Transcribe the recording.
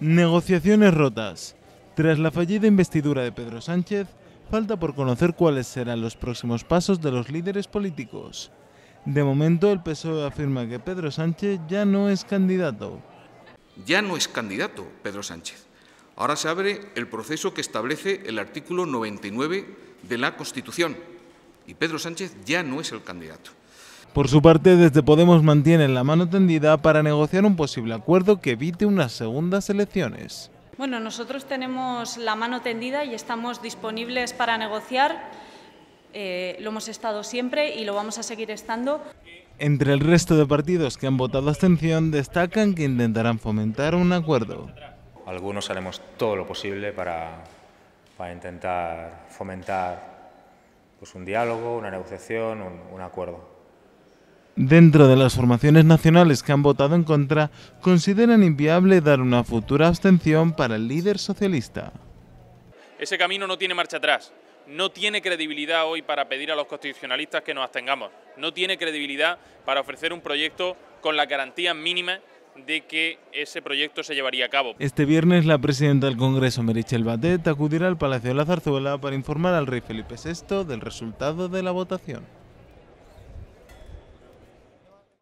Negociaciones rotas. Tras la fallida investidura de Pedro Sánchez, falta por conocer cuáles serán los próximos pasos de los líderes políticos. De momento, el PSOE afirma que Pedro Sánchez ya no es candidato. Ya no es candidato Pedro Sánchez. Ahora se abre el proceso que establece el artículo 99 de la Constitución y Pedro Sánchez ya no es el candidato. Por su parte, desde Podemos mantienen la mano tendida para negociar un posible acuerdo que evite unas segundas elecciones. Bueno, nosotros tenemos la mano tendida y estamos disponibles para negociar. Eh, lo hemos estado siempre y lo vamos a seguir estando. Entre el resto de partidos que han votado abstención, destacan que intentarán fomentar un acuerdo. Algunos haremos todo lo posible para, para intentar fomentar pues, un diálogo, una negociación, un, un acuerdo. Dentro de las formaciones nacionales que han votado en contra, consideran inviable dar una futura abstención para el líder socialista. Ese camino no tiene marcha atrás. No tiene credibilidad hoy para pedir a los constitucionalistas que nos abstengamos. No tiene credibilidad para ofrecer un proyecto con las garantías mínimas de que ese proyecto se llevaría a cabo. Este viernes la presidenta del Congreso, Merichel Batet, acudirá al Palacio de la Zarzuela para informar al rey Felipe VI del resultado de la votación.